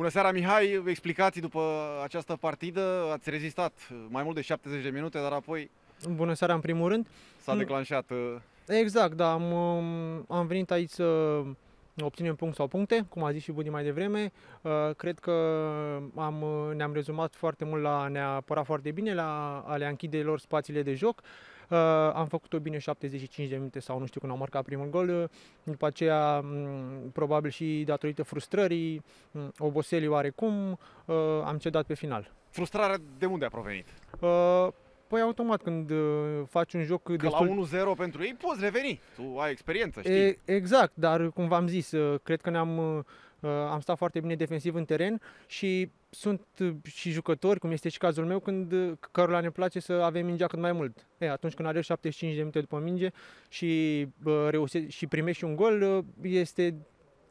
Bună seara, Mihai! Explicații după această partidă. Ați rezistat mai mult de 70 de minute, dar apoi Bună seara în primul rând. s-a declanșat. uh, Exact, da, am, um, am venit aici să obținem punct sau puncte, cum a zis și Budi mai devreme. Uh, Cred că am, uh, ne-am rezumat foarte mult la a ne apăra foarte bine, la a le închide lor spațiile de joc. Uh, Am făcut-o bine 75 de minute sau nu știu când am marcat primul gol. Uh, După aceea, m, probabil și datorită frustrării, m, oboselii oarecum, uh, am cedat pe final. Frustrarea de unde a provenit? Uh, Păi automat când uh, faci un joc Că destul la 1-0 pentru ei poți reveni. Tu ai experiență, știi? E, exact, dar cum v-am zis, uh, cred că ne-am uh, uh, am stat foarte bine defensiv în teren și sunt uh, și jucători, cum este și cazul meu, când uh, cărora ne place să avem mingea cât mai mult. E, atunci când are 75 de minute după minge și, uh, reuse- și primești un gol, uh, este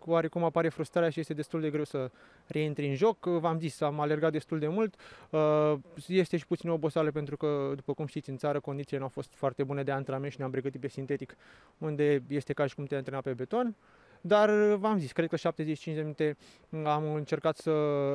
oarecum apare frustrarea și este destul de greu să reintri în joc. Uh, V-am zis, am alergat destul de mult. Uh, Este și puțin oboseală pentru că, după cum știți, în țară condițiile nu au fost foarte bune de antrenament și ne-am pregătit pe sintetic, unde este ca și cum te antrenat pe beton. Dar uh, v-am zis, cred că 75 de minute am încercat să,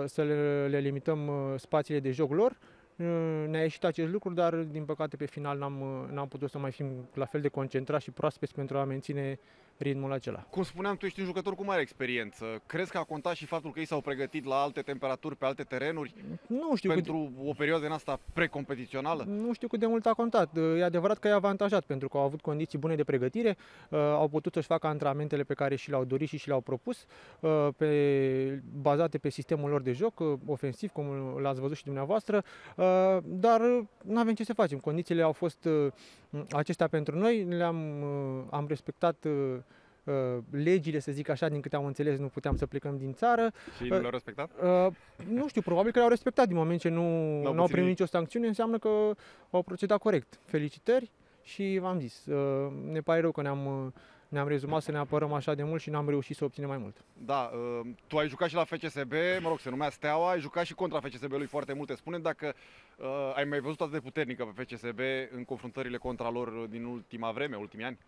să le, le limităm uh, spațiile de joc lor. Uh, Ne-a ieșit acest lucru, dar din păcate pe final n-am, uh, n-am putut să mai fim la fel de concentrați și proaspeți pentru a menține ritmul acela. Cum spuneam, tu ești un jucător cu mare experiență. Crezi că a contat și faptul că ei s-au pregătit la alte temperaturi, pe alte terenuri, Nu știu cât, pentru o perioadă în asta precompetițională? Nu știu cât de mult a contat. E adevărat că e avantajat pentru că au avut condiții bune de pregătire, uh, au putut să-și facă antrenamentele pe care și le-au dorit și și le-au propus, uh, pe, bazate pe sistemul lor de joc, uh, ofensiv, cum l-ați văzut și dumneavoastră, uh, dar nu avem ce să facem. Condițiile au fost uh, acestea pentru noi, le-am uh, am respectat uh, uh, legile, să zic așa, din câte am înțeles, nu puteam să plecăm din țară. Și nu le-au respectat? Uh, nu știu, probabil că le-au respectat din moment ce nu N-au au puținit. primit nicio sancțiune, înseamnă că au procedat corect. Felicitări și v-am zis, uh, ne pare rău că ne-am, uh, ne-am rezumat să ne apărăm așa de mult și n-am reușit să obținem mai mult. Da, uh, tu ai jucat și la FCSB, mă rog, se numea Steaua, ai jucat și contra FCSB-ului foarte multe. spune dacă uh, ai mai văzut atât de puternică pe FCSB în confruntările contra lor din ultima vreme, ultimii ani?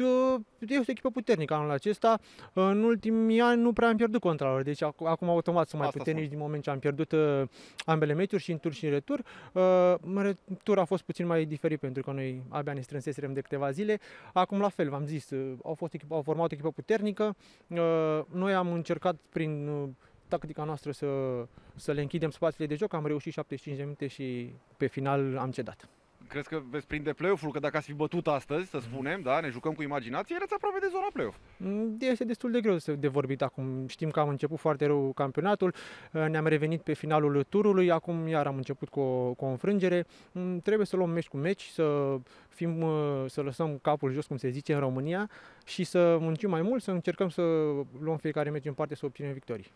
Uh, t- este o echipă puternică anul acesta. În ultimii ani nu prea am pierdut contra lor, deci ac- acum automat sunt mai Asta puternici spun. din moment ce am pierdut uh, ambele meciuri, și în tur și în retur. Uh, în retur a fost puțin mai diferit pentru că noi abia ne strânseserăm de câteva zile. Acum la fel, v-am zis, uh, au, fost echipă, au format o echipă puternică. Uh, noi am încercat prin uh, tactica noastră să, să le închidem spațiile de joc, am reușit 75 de minute și pe final am cedat. Crezi că veți prinde play-off-ul? Că dacă ați fi bătut astăzi, Mhm. să spunem, da, ne jucăm cu imaginație, erați aproape de zona play-off. Mm, Este destul de greu să- de vorbit acum. Știm că am început foarte rău campionatul, uh, ne-am revenit pe finalul turului, acum iar am început cu o, cu o înfrângere. Mm, Trebuie să luăm meci cu meci, să fim, uh, să lăsăm capul jos, cum se zice în România, și să muncim mai mult, să încercăm să luăm fiecare meci în parte să obținem victorii.